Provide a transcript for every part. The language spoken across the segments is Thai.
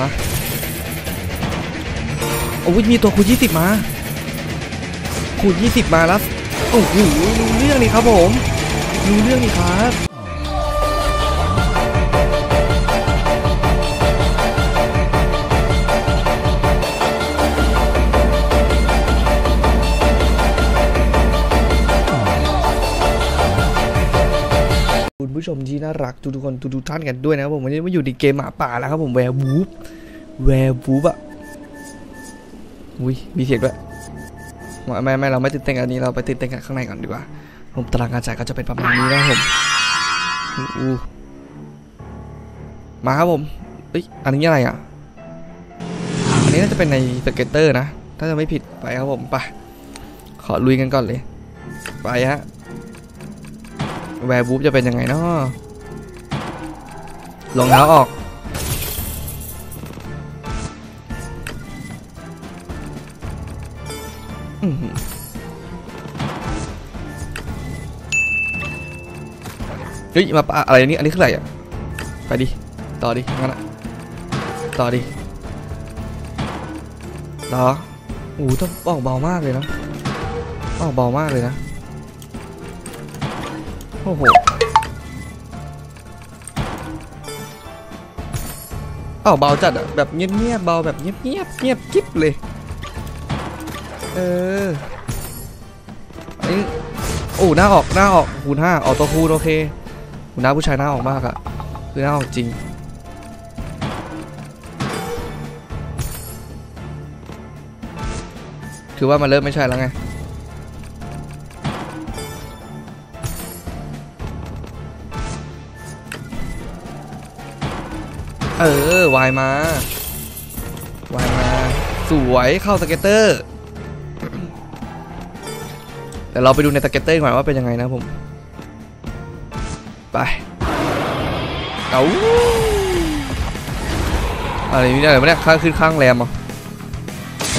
มาโอ้ยมีตัวคูณยี่สิบมา คูณยี่สิบมาแล้ว โอ้โหรู้เรื่องนี่ครับผม รู้เรื่องนี่ครับ ผู้ชมที่น่ารักทุกๆคนทุกๆท่านกันด้วยนะผมวันนี้มาอยู่ในเกมหมาป่าแล้วครับผม Werewolf Werewolf อะอุ้ยมีเสียงด้วยไม่ไม่เราไม่ตื่นเต้นกับอันนี้เราไปตื่นเต้นกันข้างในก่อนดีกว่า ผมตารางการจ่ายก็จะเป็นประมาณนี้นะผมอู้มาครับผมเอ้ยอันนี้อะไรอะอันนี้น่าจะเป็นใน scatter นะ ถ้าจะไม่ผิดไปครับผมไปขอลุยกันก่อนเลย ไปฮะ แวร์บูฟจะเป็นยังไงเนาะรองเท้าออกอื้อหือเฮ้ย มาปะอะไรนี่ อันนี้คืออะไรอะ ไปดิ ต่อดิ งั้นอะต่อดิรอโอ้โหต้องออกเบามากเลยนะออกเบามากเลยนะ โอ้โหอ้าวเบาจัดอะแบบเงียบๆเบาแบบเงียบเงียบเงียบกิ๊บเลย เอออันนี้โอ้หน้าออกหน้าออกคูณห้าออกตัวคูณโอเคหน้าผู้ชายหน้าออกมากอะคือหน้าออกจริงคือว่ามันเริ่มไม่ใช่แล้วไง เออวายมาวายมา สวยเข้า scatter เดี๋ยวเราไปดูใน scatter ก่อนว่าเป็นยังไงนะผม ไปเอาอะไรนี่อะไรวะเนี่ยข้างขึ้นข้างแรมอะ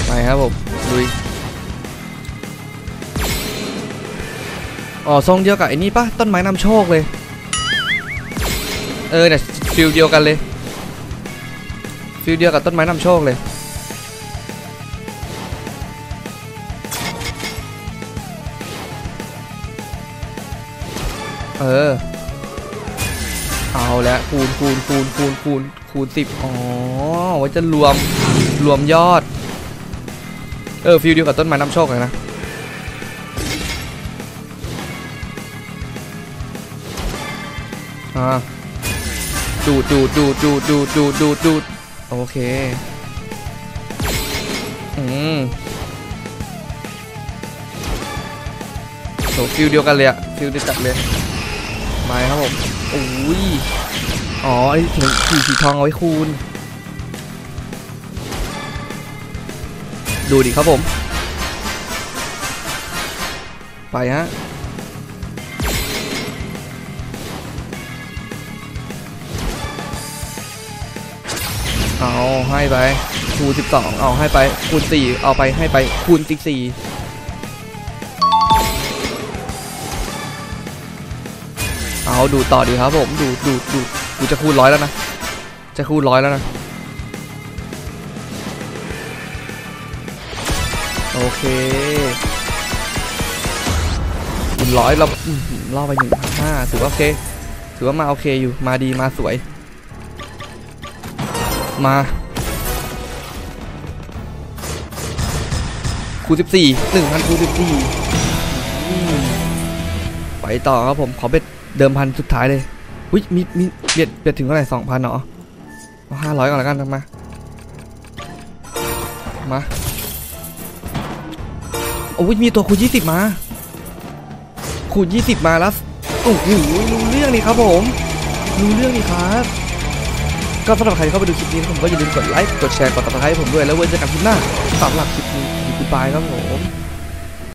ไปครับผมลุยอ๋อทรงเดียวกับไอ้นี่ปะต้นไม้นำโชคเลย เออเนี่ย feel เดียวกันเลย feel เดียวกับต้นไม้นำโชคเลยเออ เอาแล้วคูณคูณคูณคูณคูณคูณสิบอ๋อว่าจะรวมรวมยอด เออฟิลเดียวกับต้นไม้นำโชคเลยนะอ่าดูดูดูดูดูดูดูดู โอเค อืมโห feel เดียวกันเลยอะ feel เดียวกันเลยมาครับผมโอ้ยอ๋อไอ้ถึงสีสีทองเอาไว้คูณ ดูดิครับผม ไปฮะ เอาให้ไป คูณ12 เอาให้ไป คูณ 4 เอาไปให้ไป คูณ14เอาดูต่อดีครับผมดูดูดูดูจะคูณร้อยแล้วนะ จะคูณร้อยแล้วนะ โอเคคูณร้อยเราล่อไปหนึ่งพันห้าถือว่าโอเค ถือว่ามาโอเคอยู่มาดีมาสวย มาคูณสิบสี่หนึ่งพันคูณสิบสี่ไปต่อครับผมขอเบ็ดเดิมพันสุดท้ายเลยอุ้ยมีมีเบียดเบียดถึงเท่าไหร่สองพันเหรอเอาห้าร้อยก่อนแล้วกันมามาโอ้ยมีตัวคูณยี่สิบมาคูณยี่สิบมาแล้วโอ้โหรู้เรื่องนี่ครับผมรู้เรื่องนี่ครับ ก็สำหรับใครที่เข้าไปดูคลิปนี้ผมก็อย่าลืมกดไลค์กดแชร์กดติดตามให้ผมด้วยแล้วไว้เจอกันคลิปหน้าสำหรับคลิปนี้คุณปายครับผม